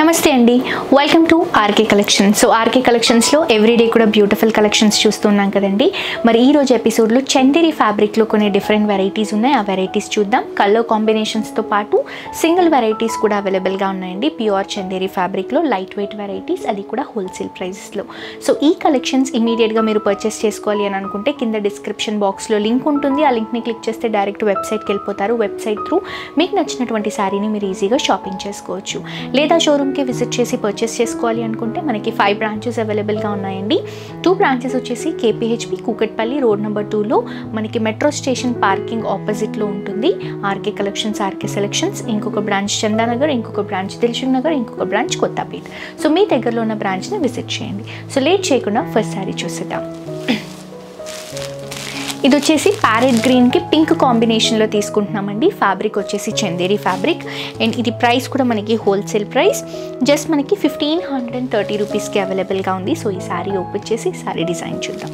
నమస్తే అండి. Welcome to RK collection so RK కలెక్షన్స్లో ఎవ్రీడే కూడా బ్యూటిఫుల్ కలెక్షన్స్ చూస్తున్నాం కదండి. మరి ఈ రోజు ఎపిసోడ్లో చందేరి ఫ్యాబ్రిక్లో కొన్ని డిఫరెంట్ వెరైటీస్ ఉన్నాయి. ఆ వెరైటీస్ చూద్దాం. కలర్ కాంబినేషన్స్తో పాటు సింగిల్ వెరైటీస్ కూడా అవైలబుల్గా ఉన్నాయండి. ప్యూర్ చందేరి ఫ్యాబ్రిక్లో లైట్ వెయిట్ వెరైటీస్ అది కూడా హోల్సేల్ ప్రైజెస్లో సో ఈ కలెక్షన్స్ ఇమీడియట్గా మీరు పర్చేస్ చేసుకోవాలి అని అనుకుంటే కింద డిస్క్రిప్షన్ బాక్స్లో లింక్ ఉంటుంది. ఆ లింక్ని క్లిక్ చేస్తే డైరెక్ట్ వెబ్సైట్కి వెళ్ళిపోతారు. వెబ్సైట్ త్రూ మీకు నచ్చినటువంటి శారీని మీరు ఈజీగా షాపింగ్ చేసుకోవచ్చు. లేదా షోరూమ్ షోరూమ్కి విజిట్ చేసి పర్చేస్ చేసుకోవాలి అనుకుంటే మనకి ఫైవ్ బ్రాంచెస్ అవైలబుల్గా ఉన్నాయండి. టూ బ్రాంచెస్ వచ్చేసి కేపీహెచ్పి కూకట్పల్లి రోడ్ నెంబర్ టూలో మనకి మెట్రో స్టేషన్ పార్కింగ్ ఆపోజిట్లో ఉంటుంది. ఆర్కే కలెక్షన్స్ ఆర్కే సెలెక్షన్స్ ఇంకొక బ్రాంచ్ చందానగర్ ఇంకొక బ్రాంచ్ దిల్షుక్ నగర్ ఇంకొక బ్రాంచ్ కొత్తపేట్. సో మీ దగ్గరలో ఉన్న బ్రాంచ్ని విజిట్ చేయండి. సో లేట్ చేయకుండా ఫస్ట్ శారీ చూసేద్దాం. ఇది వచ్చేసి ప్యారెట్ గ్రీన్కి పింక్ కాంబినేషన్లో తీసుకుంటున్నామండి. ఫ్యాబ్రిక్ వచ్చేసి చందేరి ఫ్యాబ్రిక్. అండ్ ఇది ప్రైస్ కూడా మనకి హోల్సేల్ ప్రైస్. జస్ట్ మనకి ఫిఫ్టీన్ హండ్రెడ్ అండ్ థర్టీ రూపీస్కి అవైలబుల్గా ఉంది. సో ఈ శారీ ఓపెన్ చేసి శారీ డిజైన్ చూద్దాం.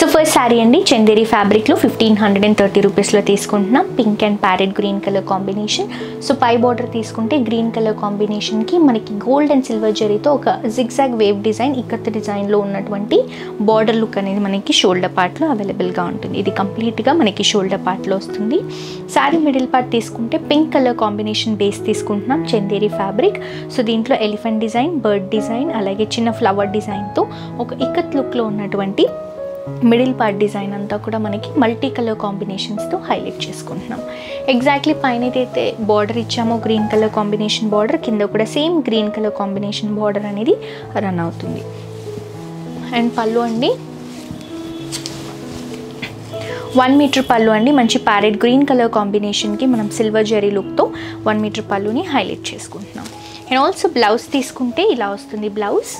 సో ఫస్ట్ శారీ అండి. చందేరి ఫ్యాబ్రిక్లో ఫిఫ్టీన్ హండ్రెడ్ అండ్ థర్టీ రూపీస్లో తీసుకుంటున్నాం. Pink and parrot green colour combination so pi border తీసుకుంటే గ్రీన్ కలర్ కాంబినేషన్కి మనకి గోల్డ్ అండ్ సిల్వర్ జరీతో ఒక జిగ్జాగ్ వేవ్ డిజైన్ ఇక్కత్ డిజైన్లో ఉన్నటువంటి బార్డర్ లుక్ అనేది మనకి షోల్డర్ పార్ట్లో అవైలబుల్గా ఉంటుంది. ఇది కంప్లీట్గా మనకి షోల్డర్ పార్ట్లో వస్తుంది. శారీ మిడిల్ పార్ట్ తీసుకుంటే పింక్ కలర్ కాంబినేషన్ బేస్ తీసుకుంటున్నాం చందేరి ఫ్యాబ్రిక్ సో దీంట్లో ఎలిఫెంట్ డిజైన్ బర్డ్ డిజైన్ అలాగే చిన్న ఫ్లవర్ డిజైన్తో ఒక ఇక్కత్ లుక్లో ఉన్నటువంటి మిడిల్ పార్ట్ డిజైన్ అంతా కూడా మనకి మల్టీ కలర్ కాంబినేషన్స్తో హైలైట్ చేసుకుంటున్నాం. ఎగ్జాక్ట్లీ పైన ఏదైతే బార్డర్ ఇచ్చామో గ్రీన్ కలర్ కాంబినేషన్ బార్డర్ కింద కూడా same green colour combination border అనేది రన్ అవుతుంది. అండ్ పళ్ళు అండి వన్ మీటర్ పళ్ళు అండి మంచి ప్యారెట్ గ్రీన్ కలర్ కాంబినేషన్కి మనం సిల్వర్ జెరీ లుక్తో వన్ మీటర్ పళ్ళుని హైలైట్ చేసుకుంటున్నాం. అండ్ ఆల్సో బ్లౌజ్ తీసుకుంటే ఇలా వస్తుంది బ్లౌజ్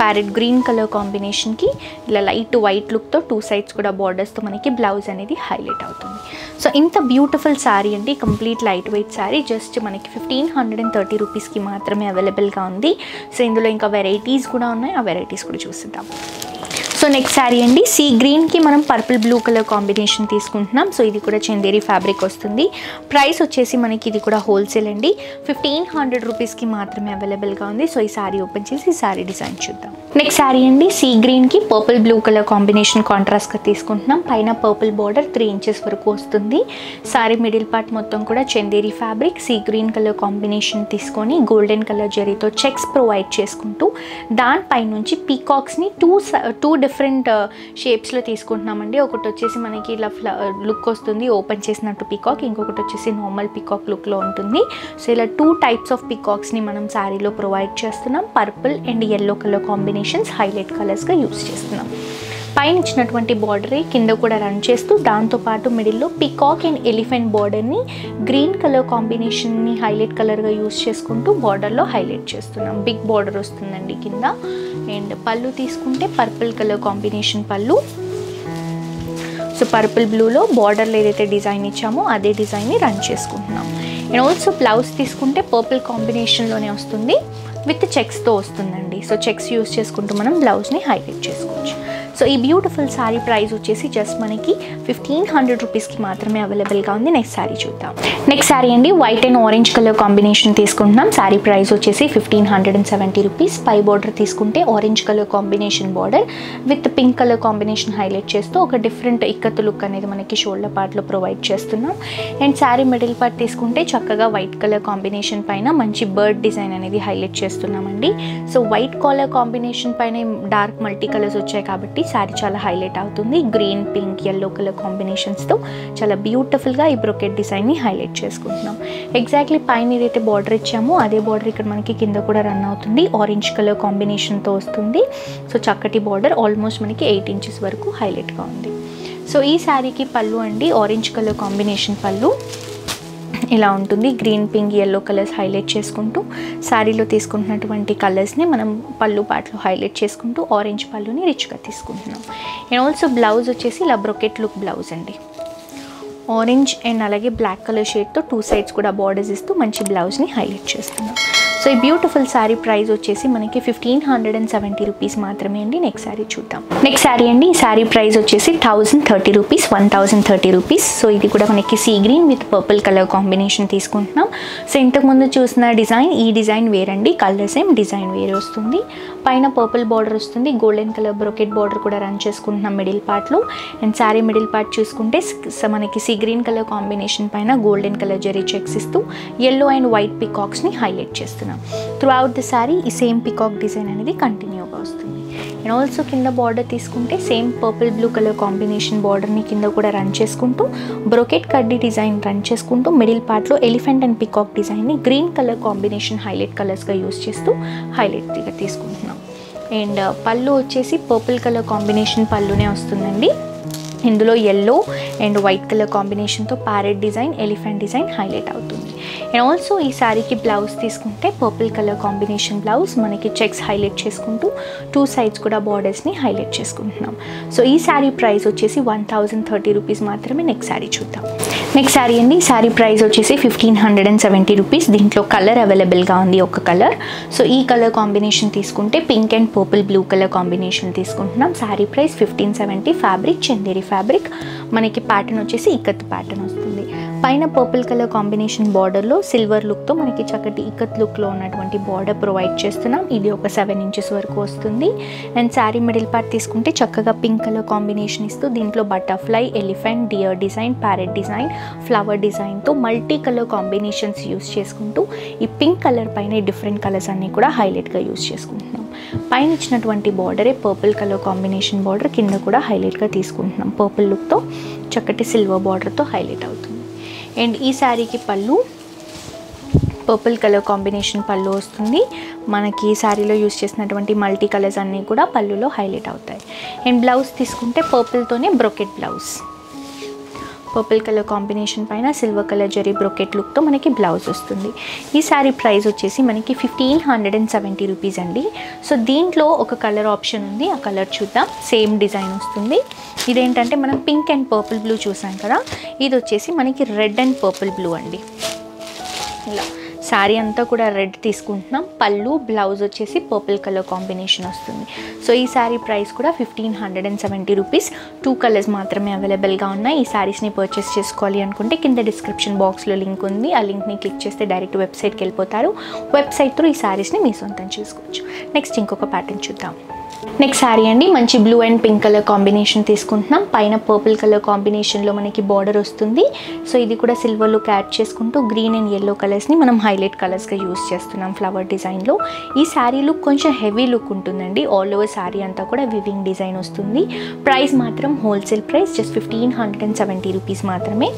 ప్యారెట్ గ్రీన్ కలర్ కాంబినేషన్కి ఇలా లైట్ వైట్ లుక్తో టూ సైడ్స్ కూడా బార్డర్స్తో మనకి బ్లౌజ్ అనేది హైలైట్ అవుతుంది. సో ఇంత బ్యూటిఫుల్ శారీ అండి complete light weight sari just మనకి ఫిఫ్టీన్ హండ్రెడ్ అండ్ థర్టీ రూపీస్కి మాత్రమే అవైలబుల్గా ఉంది. సో ఇందులో ఇంకా వెరైటీస్ కూడా ఉన్నాయి. ఆ వెరైటీస్ కూడా చూసిద్దాం. సో నెక్స్ట్ శారీ అండి. సీ గ్రీన్కి మనం పర్పుల్ బ్లూ కలర్ కాంబినేషన్ తీసుకుంటున్నాం. సో ఇది కూడా చందేరి ఫ్యాబ్రిక్ వస్తుంది. ప్రైస్ వచ్చేసి మనకి ఇది కూడా హోల్సేల్ అండి. ఫిఫ్టీన్ హండ్రెడ్ రూపీస్కి మాత్రమే అవైలబుల్గా ఉంది. సో ఈ శారీ ఓపెన్ చేసి ఈ శారీ డిజైన్ చూద్దాం. నెక్స్ట్ శారీ అండి. సీ గ్రీన్కి పర్పుల్ బ్లూ కలర్ కాంబినేషన్ కాంట్రాస్ట్గా తీసుకుంటున్నాం. పైన పర్పుల్ బార్డర్ త్రీ ఇంచెస్ వరకు వస్తుంది. శారీ మిడిల్ పార్ట్ మొత్తం కూడా Chanderi fabric sea green colour combination తీసుకొని గోల్డెన్ కలర్ జరీతో చెక్స్ ప్రొవైడ్ చేసుకుంటూ దానిపై నుంచి పీకాక్స్ని టూ టూ డిఫరెంట్ షేప్స్లో uh, తీసుకుంటున్నామండి. ఒకటి వచ్చేసి మనకి ఇలా ఫ్ల లుక్ uh, వస్తుంది ఓపెన్ చేసినట్టు పీకాక్ ఇంకొకటి వచ్చేసి నార్మల్ పీకాక్ లుక్లో ఉంటుంది. సో ఇలా టూ టైప్స్ ఆఫ్ పీకాక్స్ని మనం శారీలో ప్రొవైడ్ చేస్తున్నాం. Purple and yellow colour combinations highlight కలర్స్గా use చేస్తున్నాం. పైన ఇచ్చినటువంటి బార్డరే కింద కూడా రన్ చేస్తూ దాంతోపాటు మిడిల్లో పికాక్ అండ్ ఎలిఫెంట్ బార్డర్ని గ్రీన్ కలర్ కాంబినేషన్ని హైలైట్ కలర్గా యూస్ చేసుకుంటూ బార్డర్లో హైలైట్ చేస్తున్నాం. బిగ్ బార్డర్ వస్తుందండి కింద. అండ్ పళ్ళు తీసుకుంటే purple colour combination pallu. So purple బ్లూలో బార్డర్లో ఏదైతే డిజైన్ ఇచ్చామో అదే డిజైన్ని రన్ చేసుకుంటున్నాం. అండ్ ఆల్సో బ్లౌజ్ తీసుకుంటే పర్పుల్ కాంబినేషన్లోనే వస్తుంది. విత్ చెక్స్తో వస్తుందండి. సో చెక్స్ యూస్ చేసుకుంటూ మనం బ్లౌజ్ని హైలైట్ చేసుకోవచ్చు. సో ఈ బ్యూటిఫుల్ శారీ ప్రైస్ వచ్చేసి జస్ట్ మనకి ఫిఫ్టీన్ హండ్రెడ్ రూపీస్కి మాత్రమే అవైలబుల్గా ఉంది. నెక్స్ట్ శారీ చూద్దాం. నెక్స్ట్ శారీ అండి white and orange colour combination తీసుకుంటున్నాం. శారీ ప్రైస్ వచ్చేసి fifteen hundred and seventy rupees pi border తీసుకుంటే orange colour combination border with pink colour combination highlight చేస్తూ ఒక డిఫరెంట్ ఇక్కత్ లుక్ అనేది మనకి షోల్డర్ పార్ట్లో ప్రొవైడ్ చేస్తున్నాం. అండ్ శారీ మిడిల్ పార్ట్ తీసుకుంటే చక్కగా వైట్ కలర్ కాంబినేషన్ పైన మంచి బర్డ్ డిజైన్ అనేది హైలైట్ చేస్తున్నామండి. సో వైట్ కలర్ కాంబినేషన్ పైన డార్క్ మల్టీ కలర్స్ వచ్చాయి కాబట్టి శారీ చాలా హైలైట్ అవుతుంది. గ్రీన్ పింక్ ఎల్లో కలర్ కాంబినేషన్స్తో చాలా బ్యూటిఫుల్గా ఈ బ్రొకెట్ డిజైన్ని హైలైట్ చేసుకుంటున్నాం. ఎగ్జాక్ట్లీ పైన ఏదైతే బార్డర్ ఇచ్చామో అదే బార్డర్ ఇక్కడ మనకి కింద కూడా రన్ అవుతుంది. ఆరెంజ్ కలర్ కాంబినేషన్తో వస్తుంది. సో చక్కటి బార్డర్ ఆల్మోస్ట్ మనకి ఎయిట్ ఇంచెస్ వరకు హైలైట్గా ఉంది. సో ఈ శారీకి పళ్ళు అండి. Orange colour combination pallu. ఇలా ఉంటుంది. Green pink yellow colours highlight చేసుకుంటూ శారీలో తీసుకుంటున్నటువంటి కలర్స్ని మనం పళ్ళు పాటలో హైలైట్ చేసుకుంటూ ఆరెంజ్ పళ్ళుని రిచ్గా తీసుకుంటున్నాం. అండ్ ఆల్సో బ్లౌజ్ వచ్చేసి ఇలా బ్రొకెట్ లుక్ బ్లౌజ్ అండి. ఆరెంజ్ అండ్ అలాగే బ్లాక్ కలర్ షేడ్తో టూ సైడ్స్ కూడా బార్డర్స్ ఇస్తూ మంచి బ్లౌజ్ని హైలైట్ చేస్తున్నాం. సో ఈ బ్యూటిఫుల్ శారీ ప్రైస్ వచ్చేసి మనకి fifteen hundred and seventy rupees మాత్రమే అండి. నెక్స్ట్ శారీ చూద్దాం. నెక్స్ట్ శారీ అండి ఈ శారీ ప్రైస్ వచ్చేసి thousand thirty rupees one thousand thirty rupees. So ఇది కూడా మనకి sea green with purple colour combination తీసుకుంటున్నాం. సో ఇంతకు ముందు చూసిన డిజైన్ ఈ డిజైన్ వేరండి. కలర్ సేమ్ డిజైన్ వేరే వస్తుంది. పైన పర్పుల్ బార్డర్ వస్తుంది. గోల్డెన్ కలర్ బ్రొకెట్ బార్డర్ కూడా రన్ చేసుకుంటున్నాం మిడిల్ పార్ట్లో. అండ్ శారీ మిడిల్ పార్ట్ చూసుకుంటే మనకి సీ గ్రీన్ కలర్ కాంబినేషన్ పైన గోల్డెన్ కలర్ జరీ చెక్స్ ఇస్తూ ఎల్లో అండ్ వైట్ పికాక్స్ని హైలైట్ చేస్తున్నాం. త్రూ అవుట్ ది శారీ ఈ సేమ్ పికాక్ డిజైన్ అనేది కంటిన్యూగా వస్తుంది. అండ్ ఆల్సో కింద బార్డర్ తీసుకుంటే same purple blue colour combination బార్డర్ని కింద కూడా రన్ చేసుకుంటూ బ్రోకెట్ కడ్డీ డిజైన్ రన్ చేసుకుంటూ మిడిల్ పార్ట్లో ఎలిఫెంట్ అండ్ పికాక్ డిజైన్ని గ్రీన్ కలర్ కాంబినేషన్ హైలైట్ కలర్స్గా యూస్ చేస్తూ హైలైట్గా తీసుకుంటున్నాం. అండ్ uh, పళ్ళు వచ్చేసి పర్పుల్ కలర్ కాంబినేషన్ పళ్ళునే వస్తుందండి. ఇందులో ఎల్లో అండ్ వైట్ కలర్ కాంబినేషన్తో parrot design elephant design highlight అవుతుంది. అండ్ ఆల్సో ఈ శారీకి బ్లౌజ్ తీసుకుంటే పర్పుల్ కలర్ కాంబినేషన్ బ్లౌజ్ మనకి చెక్స్ హైలైట్ చేసుకుంటూ టూ సైడ్స్ కూడా బార్డర్స్ని హైలైట్ చేసుకుంటున్నాం. సో ఈ శారీ ప్రైస్ వచ్చేసి వన్ థౌజండ్ థర్టీ రూపీస్ మాత్రమే నెక్స్ట్ శారీ చూద్దాం. నెక్స్ట్ శారీ అండి. శారీ ప్రైస్ వచ్చేసి fifteen hundred and seventy rupees దీంట్లో కలర్ అవైలబుల్గా ఉంది ఒక కలర్ సో ఈ కలర్ కాంబినేషన్ తీసుకుంటే pink and purple blue colour combination తీసుకుంటున్నాం. Sari price fifteen seventy fabric Chanderi fabric మనకి ప్యాటర్న్ వచ్చేసి ఇక్కత్ ప్యాటర్న్ వస్తుంది. పైన పర్పుల్ కలర్ కాంబినేషన్ బార్డర్లో సిల్వర్ లుక్తో మనకి చక్కటి ఇక్కత్ లుక్లో ఉన్నటువంటి బార్డర్ ప్రొవైడ్ చేస్తున్నాం. ఇది ఒక సెవెన్ ఇంచెస్ వరకు వస్తుంది. అండ్ శారీ మిడిల్ పార్ట్ తీసుకుంటే చక్కగా పింక్ కలర్ కాంబినేషన్ ఇస్తూ దీంట్లో butterfly elephant deer design parrot design flower డిజైన్తో మల్టీ కలర్ కాంబినేషన్స్ యూస్ చేసుకుంటూ ఈ పింక్ కలర్ పైన డిఫరెంట్ కలర్స్ అన్నీ కూడా హైలైట్గా యూస్ చేసుకుంటున్నాం. పైన ఇచ్చినటువంటి బార్డరే పర్పుల్ కలర్ కాంబినేషన్ బార్డర్ కింద కూడా హైలైట్గా తీసుకుంటున్నాం. పర్పుల్ లుక్తో చక్కటి సిల్వర్ బార్డర్తో హైలైట్ అవుతుంది. అండ్ ఈ శారీకి పళ్ళు పర్పుల్ కలర్ కాంబినేషన్ పళ్ళు వస్తుంది. మనకి ఈ శారీలో యూస్ చేసినటువంటి మల్టీ కలర్స్ అన్నీ కూడా పళ్ళులో హైలైట్ అవుతాయి. అండ్ బ్లౌజ్ తీసుకుంటే పర్పుల్తోనే brocade blouse purple colour combination పైన సిల్వర్ కలర్ జరీ బ్రొకెట్ లుక్తో మనకి బ్లౌజ్ వస్తుంది. ఈ శారీ ప్రైస్ వచ్చేసి మనకి fifteen hundred and seventy rupees అండి. సో దీంట్లో ఒక కలర్ ఆప్షన్ ఉంది ఆ కలర్ చూద్దాం. సేమ్ డిజైన్ వస్తుంది. ఇదేంటంటే మనం పింక్ అండ్ పర్పుల్ బ్లూ చూసాం కదా ఇది వచ్చేసి మనకి రెడ్ అండ్ పర్పుల్ బ్లూ అండి. ఇలా. శారీ అంతా కూడా రెడ్ తీసుకుంటున్నాం. పళ్ళు బ్లౌజ్ వచ్చేసి పర్పుల్ కలర్ కాంబినేషన్ వస్తుంది. సో ఈ శారీ ప్రైస్ కూడా fifteen hundred and seventy rupees. Two colours మాత్రమే అవైలబుల్గా ఉన్నాయి. ఈ శారీస్ని పర్చేస్ చేసుకోవాలి అనుకుంటే కింద డిస్క్రిప్షన్ బాక్స్లో లింక్ ఉంది. ఆ లింక్ని క్లిక్ చేస్తే డైరెక్ట్ వెబ్సైట్కి వెళ్ళిపోతారు. వెబ్సైట్ త్రూ ఈ శారీస్ని మీ సొంతం చేసుకోవచ్చు. నెక్స్ట్ ఇంకొక ప్యాటర్న్ చూద్దాం. నెక్స్ట్ శారీ అండి మంచి blue and pink colour combination తీసుకుంటున్నాం. పైన పర్పుల్ కలర్ కాంబినేషన్లో మనకి బార్డర్ వస్తుంది. సో ఇది కూడా సిల్వర్లో లుక్ యాడ్ చేసుకుంటూ గ్రీన్ అండ్ ఎల్లో కలర్స్ని మనం హైలైట్ కలర్స్గా యూస్ చేస్తున్నాం ఫ్లవర్ డిజైన్లో ఈ శారీ లుక్ కొంచెం హెవీ లుక్ ఉంటుందండి. ఆల్ ఓవర్ శారీ అంతా కూడా వివింగ్ డిజైన్ వస్తుంది. ప్రైస్ మాత్రం wholesale price just fifteen hundred and seventy rupees మాత్రమే.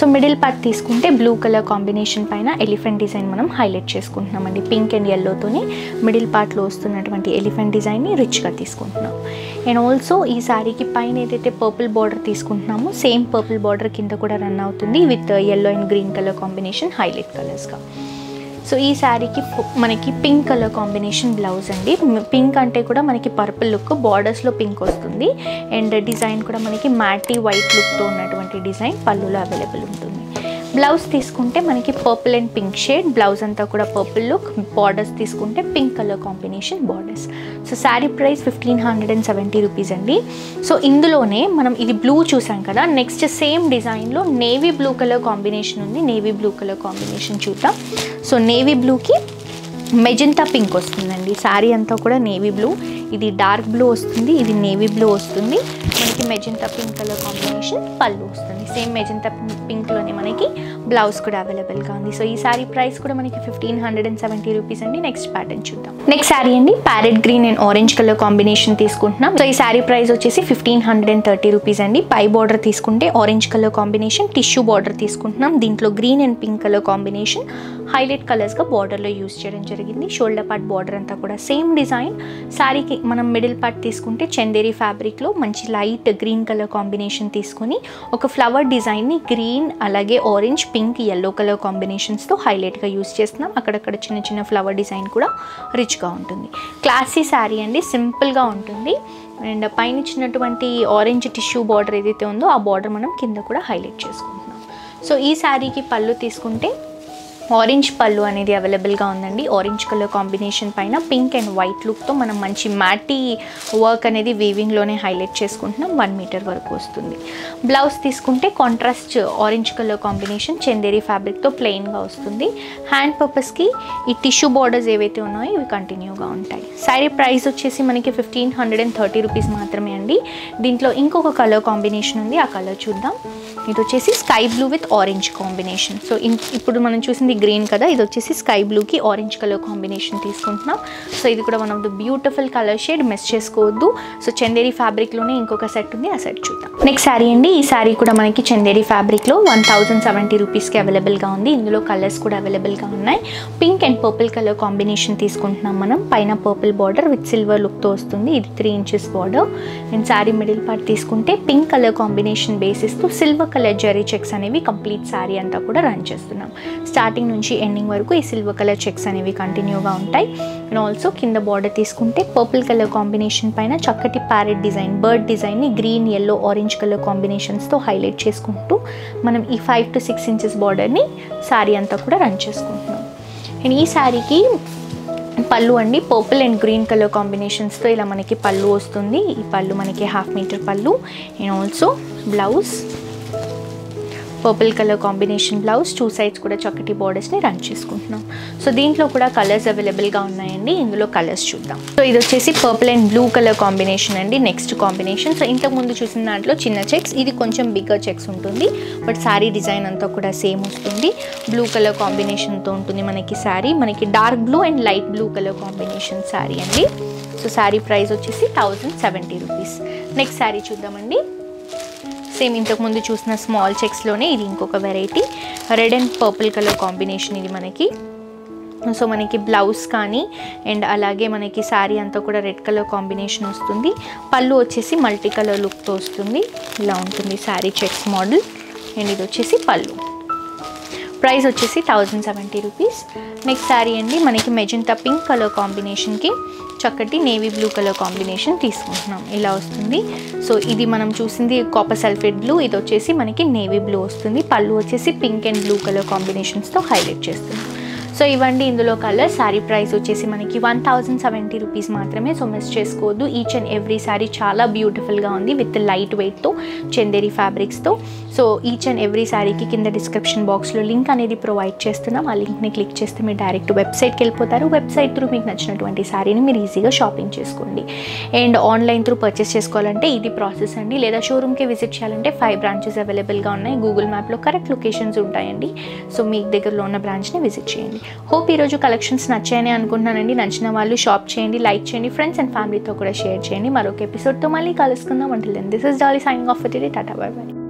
సో మిడిల్ పార్ట్ తీసుకుంటే బ్లూ కలర్ కాంబినేషన్ పైన ఎలిఫెంట్ డిజైన్ మనం హైలైట్ చేసుకుంటున్నామండి. పింక్ అండ్ ఎల్లోతోనే మిడిల్ పార్ట్లో వస్తున్నటువంటి ఎలిఫెంట్ డిజైన్ని రిచ్గా తీసుకుంటున్నాం. అండ్ ఆల్సో ఈ శారీకి పైన ఏదైతే పర్పుల్ బార్డర్ తీసుకుంటున్నామో సేమ్ పర్పుల్ బార్డర్ కింద కూడా రన్ అవుతుంది with yellow and green colour combination highlight కలర్స్గా so ఈ శారీకి మనకి పింక్ కలర్ కాంబినేషన్ బ్లౌజ్ అండి. పింక్ అంటే కూడా మనకి పర్పుల్ లుక్ బార్డర్స్లో పింక్ వస్తుంది. అండ్ డిజైన్ కూడా మనకి మ్యాటీ వైట్ లుక్తో ఉన్నటువంటి డిజైన్ పళ్ళులో అవైలబుల్ ఉంటుంది. బ్లౌజ్ తీసుకుంటే మనకి purple and pink shade blouse అంతా కూడా పర్పుల్ లుక్ బార్డర్స్ తీసుకుంటే pink colour combination borders so sari price fifteen hundred and seventy rupees అండి. సో ఇందులోనే మనం ఇది బ్లూ చూసాం కదా నెక్స్ట్ సేమ్ డిజైన్లో నేవీ బ్లూ కలర్ కాంబినేషన్ ఉంది. నేవీ బ్లూ కలర్ కాంబినేషన్ చూద్దాం. సో నేవీ బ్లూకి మెజెంటా పింక్ వస్తుందండి. శారీ అంతా కూడా నేవీ బ్లూ ఇది డార్క్ బ్లూ వస్తుంది ఇది నేవీ బ్లూ వస్తుంది. మనకి మెజెంటా పింక్ కలర్ కాంబినేషన్ పళ్ళు వస్తుంది. సేమ్ మెజెంటా పింక్లోనే మనకి బ్లౌజ్ కూడా అవైలబుల్గా ఉంది. సో ఈ శారీ ప్రైస్ కూడా మనకి fifteen hundred and seventy rupees అండి. నెక్స్ట్ ప్యాటర్న్ చూద్దాం. నెక్స్ట్ శారీ అండి parrot green and orange colour combination తీసుకుంటున్నాం. సో ఈ శారీ ప్రైస్ వచ్చేసి fifteen hundred and thirty rupees అండి. పై బార్డర్ తీసుకుంటే orange colour combination tissue border తీసుకుంటున్నాం. దీంట్లో green and pink colour combination highlight కలర్స్గా బార్డర్లో యూస్ చేయడం జరిగింది. షోల్డర్ పార్ట్ బార్డర్ అంతా కూడా సేమ్ డిజైన్ శారీకి మనం మిడిల్ పార్ట్ తీసుకుంటే చందేరి ఫ్యాబ్రిక్లో మంచి లైట్ గ్రీన్ కలర్ కాంబినేషన్ తీసుకొని ఒక ఫ్లవర్ డిజైన్ని గ్రీన్ అలాగే orange pink pink yellow colour కాంబినేషన్స్తో హైలైట్గా యూస్ చేస్తున్నాం. అక్కడక్కడ చిన్న చిన్న ఫ్లవర్ డిజైన్ కూడా రిచ్గా ఉంటుంది. క్లాసీ శారీ అండి సింపుల్గా ఉంటుంది. అండ్ పైన ఇచ్చినటువంటి ఆరెంజ్ టిష్యూ బార్డర్ ఏదైతే ఉందో ఆ బార్డర్ మనం కింద కూడా హైలైట్ చేసుకుంటున్నాం. సో ఈ శారీకి పళ్ళు తీసుకుంటే ఆరెంజ్ పళ్ళు అనేది అవైలబుల్గా ఉందండి. ఆరెంజ్ కలర్ కాంబినేషన్ పైన పింక్ అండ్ వైట్ లుక్తో మనం మంచి మ్యాటీ వర్క్ అనేది వీవింగ్లోనే హైలైట్ చేసుకుంటున్నాం. వన్ మీటర్ వరకు వస్తుంది. బ్లౌజ్ తీసుకుంటే contrast orange colour combination Chanderi ఫ్యాబ్రిక్తో ప్లెయిన్గా వస్తుంది. హ్యాండ్ పర్పస్కి ఈ టిష్యూ బార్డర్స్ ఏవైతే ఉన్నాయో ఇవి కంటిన్యూగా ఉంటాయి. శారీ ప్రైస్ వచ్చేసి మనకి fifteen hundred and thirty rupees మాత్రమే అండి. దీంట్లో ఇంకొక కలర్ కాంబినేషన్ ఉంది. ఆ కలర్ చూద్దాం. ఇది వచ్చేసి sky blue with orange combination. So in- ఇప్పుడు మనం చూసింది గ్రీన్ కదా ఇది వచ్చేసి స్కై బ్లూకి ఆరెంజ్ కలర్ కాంబినేషన్ తీసుకుంటున్నాం. సో ఇది కూడా one of the beautiful colour shade miss చేసుకోవద్దు. సో చందేరి ఫ్యాబ్రిక్లోనే ఇంకొక సెట్ ఉంది ఆ సెట్ చూద్దాం. నెక్స్ట్ శారీ అండి ఈ శారీ కూడా మనకి చందేరి ఫ్యాబ్రిక్లో వన్ థౌజండ్ సెవెంటీ రూపీస్కి అవైలబుల్గా ఉంది. ఇందులో కలర్స్ కూడా అవైలబుల్గా ఉన్నాయి. Pink and purple colour combination తీసుకుంటున్నాం మనం. పైన పర్పుల్ బార్డర్ విత్ సిల్వర్ లుక్తో వస్తుంది. ఇది three inches border and sari middle part తీసుకుంటే పింక్ కలర్ కాంబినేషన్ బేసిస్తో సిల్వర్ కలర్ జరీ చెక్స్ అనేవి కంప్లీట్ శారీ అంతా కూడా రన్ చేస్తున్నాం. స్టార్టింగ్ నుంచి ఎండింగ్ వరకు ఈ సిల్వర్ కలర్ చెక్స్ అనేవి కంటిన్యూగా ఉంటాయి. అండ్ ఆల్సో కింద బార్డర్ తీసుకుంటే పర్పుల్ కలర్ కాంబినేషన్ పైన చక్కటి ప్యారెట్ డిజైన్ బర్డ్ డిజైన్ని గ్రీన్ ఎల్లో ఆరెంజ్ కలర్ కాంబినేషన్స్తో హైలైట్ చేసుకుంటూ మనం ఈ ఫైవ్ టు సిక్స్ ఇంచెస్ బార్డర్ని శారీ అంతా కూడా రన్ చేసుకుంటున్నాం. అండ్ ఈ శారీకి పళ్ళు అండి పర్పుల్ అండ్ గ్రీన్ కలర్ కాంబినేషన్స్తో ఇలా మనకి పళ్ళు వస్తుంది. ఈ పళ్ళు మనకి హాఫ్ మీటర్ పళ్ళు. And also blouse purple colour combination blouse two sides కూడా చక్కటి బార్డర్స్ని రన్ చేసుకుంటున్నాం. సో దీంట్లో కూడా కలర్స్ అవైలబుల్గా ఉన్నాయండి. ఇందులో కలర్స్ చూద్దాం. సో ఇది వచ్చేసి purple and blue colour combination అండి. నెక్స్ట్ కాంబినేషన్ సో ఇంతకుముందు చూసిన దాంట్లో చిన్న చెక్స్ ఇది కొంచెం బిగ్గర్ చెక్స్ ఉంటుంది. బట్ శారీ డిజైన్ అంతా కూడా సేమ్ వస్తుంది. బ్లూ కలర్ కాంబినేషన్తో ఉంటుంది మనకి శారీ మనకి dark blue and light blue colour combination sari అండి. సో శారీ ప్రైస్ వచ్చేసి thousand seventy rupees next sari చూద్దామండి. సేమ్ ఇంతకుముందు చూసిన స్మాల్ చెక్స్లోనే ఇది ఇంకొక variety red and purple colour combination ఇది మనకి. సో మనకి బ్లౌజ్ కానీ అండ్ అలాగే మనకి శారీ అంతా కూడా రెడ్ కలర్ కాంబినేషన్ వస్తుంది. పళ్ళు వచ్చేసి మల్టీ కలర్ లుక్తో వస్తుంది. ఇలా ఉంటుంది శారీ చెక్స్ మోడల్ అండ్ ఇది వచ్చేసి పళ్ళు. ప్రైస్ వచ్చేసి thousand seventy rupees. Next sari అండి మనకి మెజెంటా పింక్ కలర్ కాంబినేషన్కి చక్కటి నేవీ బ్లూ కలర్ కాంబినేషన్ తీసుకుంటున్నాం. ఇలా వస్తుంది. సో ఇది మనం చూసింది కాపర్ సల్ఫేట్ బ్లూ ఇది వచ్చేసి మనకి నేవీ బ్లూ వస్తుంది. పళ్ళు వచ్చేసి పింక్ అండ్ బ్లూ కలర్ కాంబినేషన్స్తో హైలైట్ చేస్తుంది. సో ఇవ్వండి ఇందులో కలర్. శారీ ప్రైస్ వచ్చేసి మనకి వన్ థౌజండ్ సెవెంటీ రూపీస్ మాత్రమే. సో మిస్ చేసుకోవద్దు. ఈచ్ అండ్ ఎవ్రీ శారీ చాలా బ్యూటిఫుల్గా ఉంది విత్ లైట్ వెయిట్తో చందేరి ఫ్యాబ్రిక్స్తో సో ఈచ్ అండ్ ఎవ్రీ శారీకి కింద డిస్క్రిప్షన్ బాక్స్లో లింక్ అనేది ప్రొవైడ్ చేస్తున్నాం. ఆ లింక్ని క్లిక్ చేస్తే మీరు డైరెక్ట్ వెబ్సైట్కి వెళ్ళిపోతారు. వెబ్సైట్ త్రూ మీకు నచ్చినటువంటి శారీని మీరు ఈజీగా షాపింగ్ చేసుకోండి. అండ్ ఆన్లైన్ త్రూ పర్చేస్ చేసుకోవాలంటే ఇది ప్రాసెస్ అండి. లేదా షోరూమ్కి విజిట్ చేయాలంటే ఫైవ్ బ్రాంచెస్ అవైలబుల్గా ఉన్నాయి. గూగుల్ మ్యాప్లో కరెక్ట్ లొకేషన్స్ ఉంటాయండి. సో మీ దగ్గరలో ఉన్న బ్రాంచ్ని విజిట్ చేయండి. హోప్ ఈరోజు కలెక్షన్స్ నచ్చాయని అనుకుంటున్నానండి. నచ్చిన వాళ్ళు షాప్ చేయండి లైక్ చేయండి ఫ్రెండ్స్ అండ్ ఫ్యామిలీతో కూడా షేర్ చేయండి. మరొక ఎపిసోడ్తో మళ్ళీ కలుసుకుందాం. అంటే this is Dolly signing off tata bye bye